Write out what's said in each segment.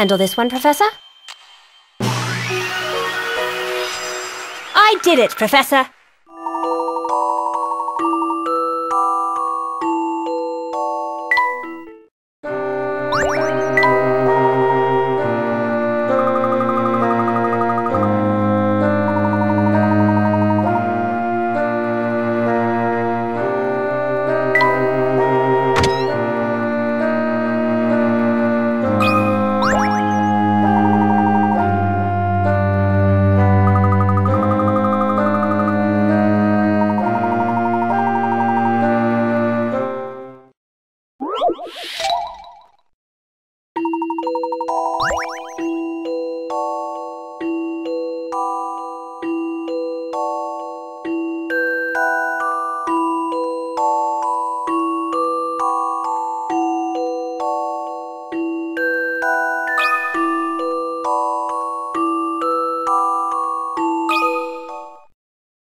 handle this one, Professor. I did it, Professor.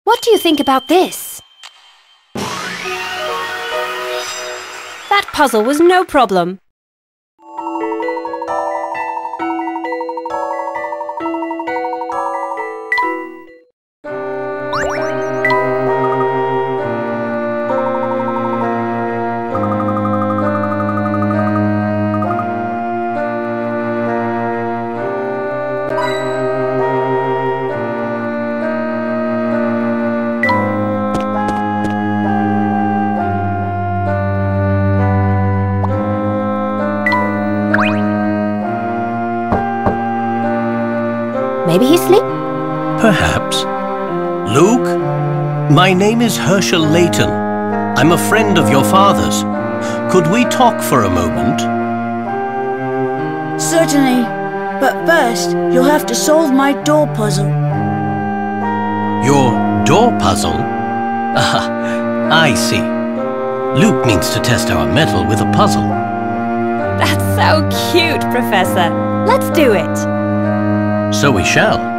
What do you think about this? Puzzle was no problem. Maybe he's asleep? Perhaps. Luke, my name is Hershel Layton. I'm a friend of your father's. Could we talk for a moment? Certainly. But first, you'll have to solve my door puzzle. Your door puzzle? Ah, I see. Luke needs to test our mettle with a puzzle. That's so cute, Professor. Let's do it. So we shall.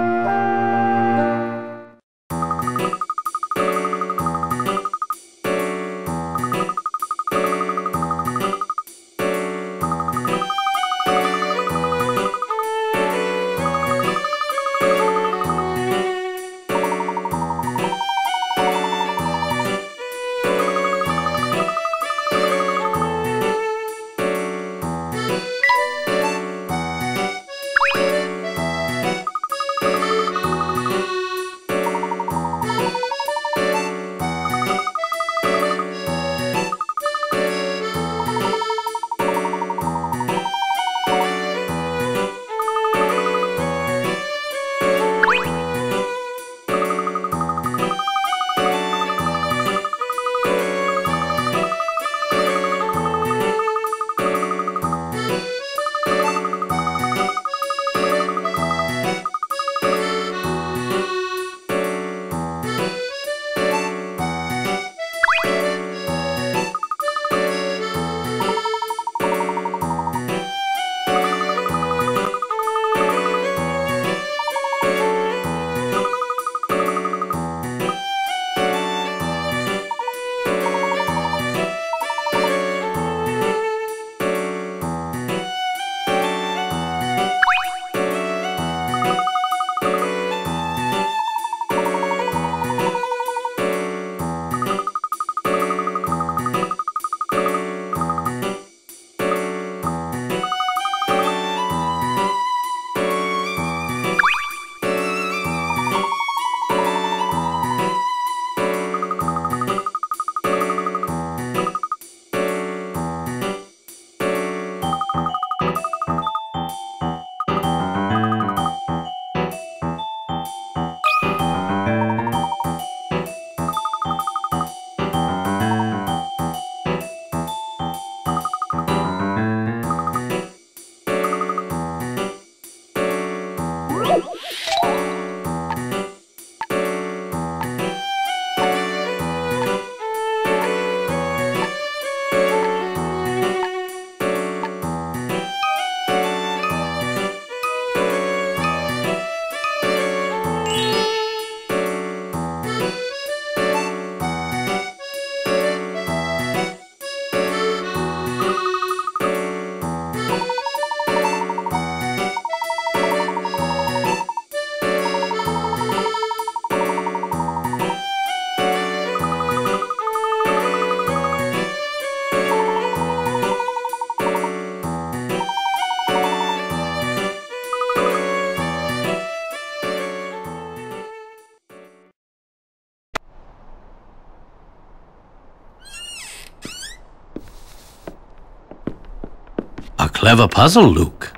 Clever puzzle, Luke.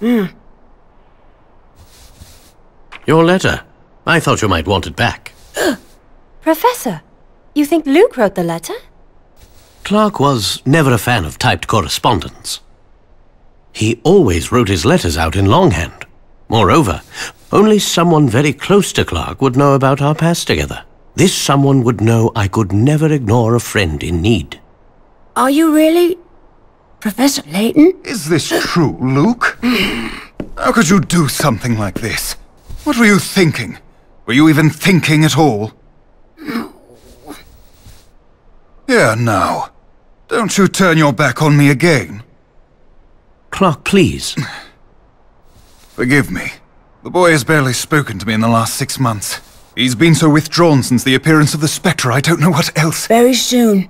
Hmm. Your letter. I thought you might want it back. Professor, you think Luke wrote the letter? Clark was never a fan of typed correspondence. He always wrote his letters out in longhand. Moreover, only someone very close to Clark would know about our past together. This someone would know I could never ignore a friend in need. Are you really... Professor Layton? Is this true, Luke? How could you do something like this? What were you thinking? Were you even thinking at all? Here now. Don't you turn your back on me again. Clark, please. Forgive me. The boy has barely spoken to me in the last six months. He's been so withdrawn since the appearance of the Spectre, I don't know what else. Very soon.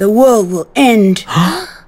The world will end.